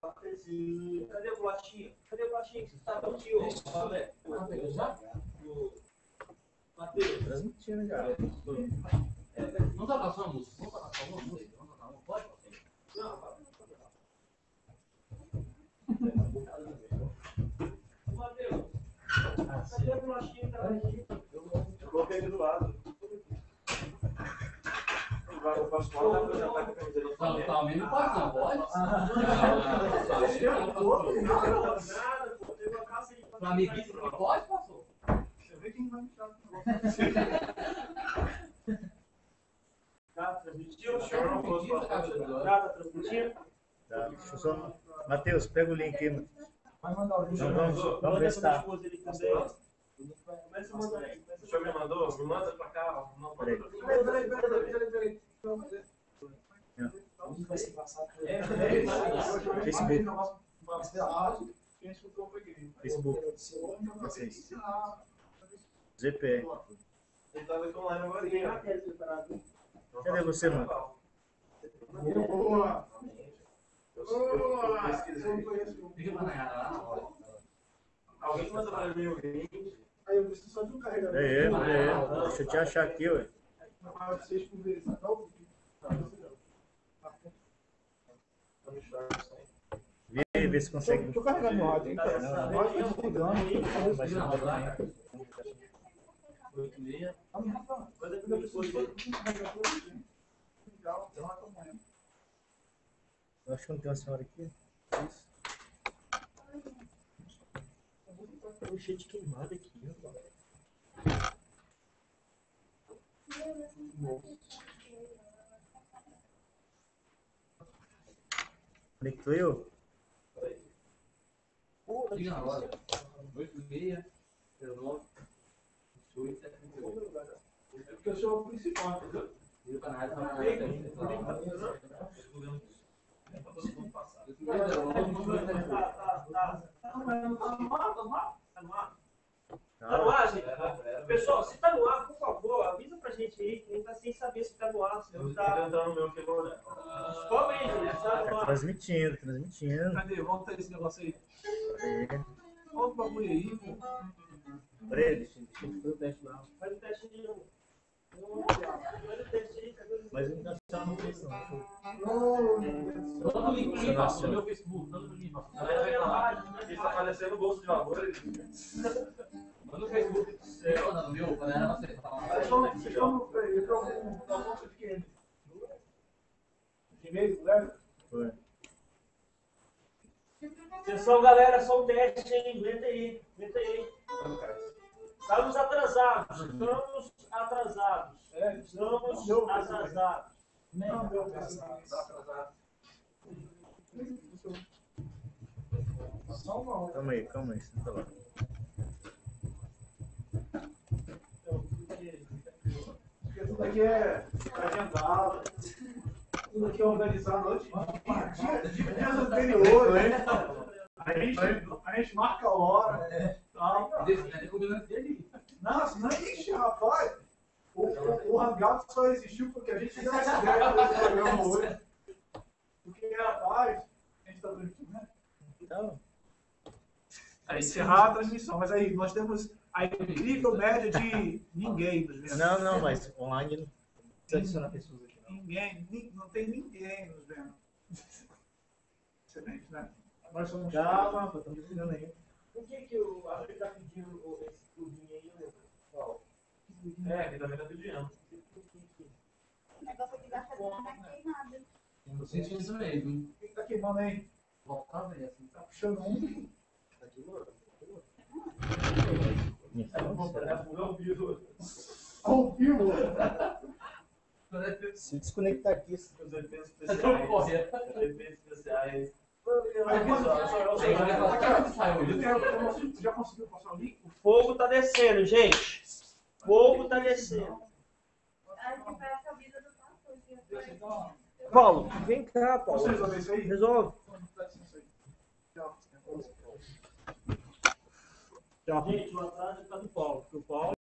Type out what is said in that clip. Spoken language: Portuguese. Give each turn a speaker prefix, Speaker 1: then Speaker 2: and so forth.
Speaker 1: Cadê o bolachinha? Cadê o bolachinha? Você tá aqui, ô. Matheus, já? Matheus.
Speaker 2: Transmitindo já.
Speaker 3: Vamos tocar só uma música. Vamos tocar só uma música. Vamos tocar uma. Pode?
Speaker 1: Matheus. Cadê o bolachinha aqui?
Speaker 4: Coloquei ele do lado. Eu posso falar, apresentar com a camisa do
Speaker 3: Não,
Speaker 4: Flamengo.
Speaker 3: também não pode, não. Pode? Disse que pode, passou.
Speaker 4: Você vê quem vai me tirar.
Speaker 1: Tá transmitindo?
Speaker 4: Show, não posso falar.
Speaker 1: Já tá transmitindo?
Speaker 2: Tá, deixa eu só... Matheus, pega o link aí.
Speaker 5: Vai mandar o link.
Speaker 2: Então vamos, vamos ver se tá.
Speaker 1: Começa a mandar aí.
Speaker 4: O senhor me mandou? Me manda pra cá. Não,
Speaker 2: Peraí.
Speaker 5: Peraí, peraí, vai ser passado
Speaker 2: Facebook. Facebook. Vocês.
Speaker 1: Separada.
Speaker 2: Cadê você, mano?
Speaker 5: Boa!
Speaker 3: Hora.
Speaker 4: Alguém manda pra mim o link.
Speaker 5: Aí eu preciso só de um carregador.
Speaker 2: É, é, é. Deixa eu te achar aqui, ué.
Speaker 5: Não,
Speaker 2: Vê vê se consegue.
Speaker 5: Deixa eu carregar no rádio, rádio tá desligando.
Speaker 2: Vai ser
Speaker 3: Não,
Speaker 2: uma
Speaker 3: vai.
Speaker 2: coisa,
Speaker 3: Oito e meia.
Speaker 2: Eu acho que não tem uma senhora aqui. Isso.
Speaker 1: Tô cheio de queimada aqui, rapaz.
Speaker 2: Conectou eu?
Speaker 3: Fica na hora. Oito e meia. Dezenove. Vinte e oito. Trinta e oito.
Speaker 5: Porque eu sou o principal, entendeu?
Speaker 3: Fica pra Nayara, tá na área também. Esse meio é e e.
Speaker 1: Tá, tá, tá. Tá no ar, tá no ar, tá no ar. Tá no ar,
Speaker 2: Não,
Speaker 1: gente. Pessoal, se tá no ar, por favor, avisa pra gente aí, que a gente tá sem saber se tá no ar, se
Speaker 4: Eu
Speaker 1: não
Speaker 4: tô
Speaker 1: tá.
Speaker 4: no meu que.
Speaker 1: Descobre aí, no
Speaker 2: transmitindo, transmitindo.
Speaker 5: Cadê? Volta esse negócio aí.
Speaker 2: É.
Speaker 5: Volta o bagulho aí, pô.
Speaker 2: Peraí, deixa eu fazer o teste lá.
Speaker 1: Faz o teste de novo. Faz o teste aí, cadê o-
Speaker 2: Mas eu não tá não não.
Speaker 3: Link no meu Facebook. Manda pra mim, passa.
Speaker 4: A galera reclamar. Isso tá parecendo bolsa de valores.
Speaker 3: No Facebook. Manda no meu, quando era você. tá lá.
Speaker 5: Vocês estão- tô com uma bolsa de quê? Gmail, leva?
Speaker 2: Foi.
Speaker 1: Atenção, galera, só um teste, hein? Aguenta aí, aguenta aí. Estamos atrasados, estamos atrasados.
Speaker 5: É,
Speaker 1: Estamos
Speaker 5: Não, não,
Speaker 1: atrasados.
Speaker 5: Não, deu pra atrasado. Só uma hora.
Speaker 2: Calma aí, calma aí. Senta lá.
Speaker 5: Porque tudo aqui é agendado. Tudo aqui é organizado antes. Dia- Dias anteriores. A gente, a gente marca a hora.
Speaker 3: Né? Dele.
Speaker 5: Não, não existe, rapaz. O, o, o Hangout só existiu porque a gente deu essa ideia desse programa hoje. Porque, rapaz, a gente tá transmitindo, né?
Speaker 2: Então,
Speaker 5: É encerrar a transmissão. Mas aí, nós temos a incrível média de ninguém nos vendo.
Speaker 2: não, não, mas online não precisa adicionar pessoas aqui não.
Speaker 5: Ninguém, ni- não tem ninguém nos vendo. Excelente, né? Nós somos.
Speaker 2: Calma, estamos precisando aí.
Speaker 1: Por que, que o Arthur tá pedindo o- esse clubinho aí, né? Qual?
Speaker 4: É, ele também tá pedindo.
Speaker 6: O negócio aqui da fazenda tá queimado.
Speaker 3: Eu senti isso mesmo.
Speaker 5: Quem tá queimando aí?
Speaker 3: Voltava aí assim.
Speaker 5: Tá puxando um. Ao vivo.
Speaker 2: Se desconectar aqui,
Speaker 4: Os efeitos especiais. Os efeitos
Speaker 5: já conseguiu passar o link?
Speaker 1: O fogo tá descendo, gente. Fogo tá descendo. Paulo, vem cá, Paulo. Resolve.
Speaker 5: Dá licença aí. Tchau.
Speaker 1: Gente, o atraso tá do Paulo. porque O Paulo